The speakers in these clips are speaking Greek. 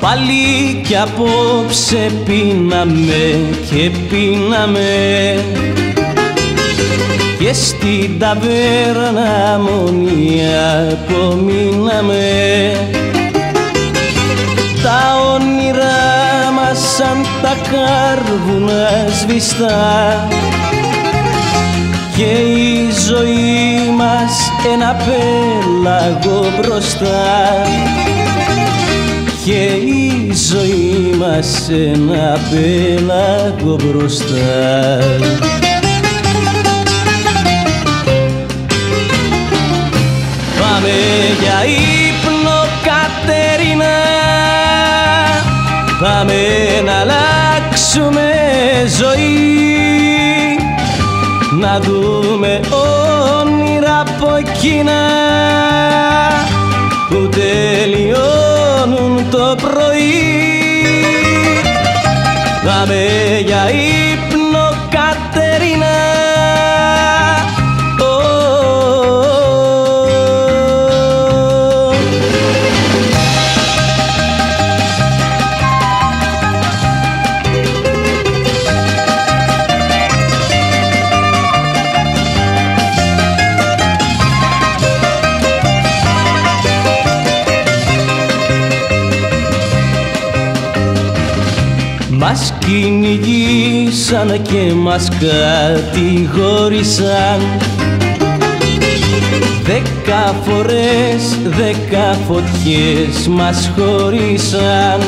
Πάλι κι απόψε πίναμε και πίναμε. Και στην ταβέρνα μονία απομείναμε. Τα όνειρά μας σαν τα κάρβουνα σβηστά. Και η ζωή μας ένα πέλαγο μπροστά και η ζωή μας ένα πέλαγο μπροστά. Πάμε για ύπνο Κατερίνα. Πάμε να αλλάξουμε ζωή. Να δούμε όνειρα από εκείνα Που τελειώνουν το πρωί. Πάμε για Μας κυνηγήσαν και μας κατηγόρησαν. Δέκα φορές, δέκα φωτιές μας χωρίσαν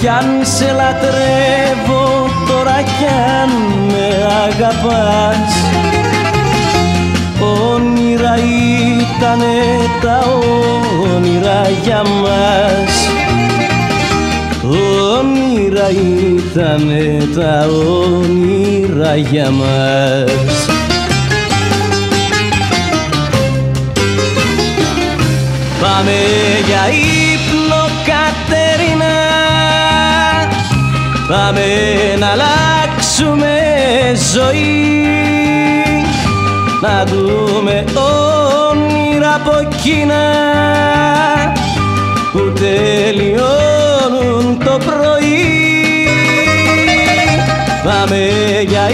Κι αν σε λατρεύω τώρα κι αν με αγαπάς. Όνειρα ήτανε τα όνειρα για μας Όνειρα ήτανε τα όνειρα για μας. Πάμε για ύπνο Κατερίνα. Πάμε να αλλάξουμε ζωή. Να δούμε όνειρα από εκείνα που τελειώνουν για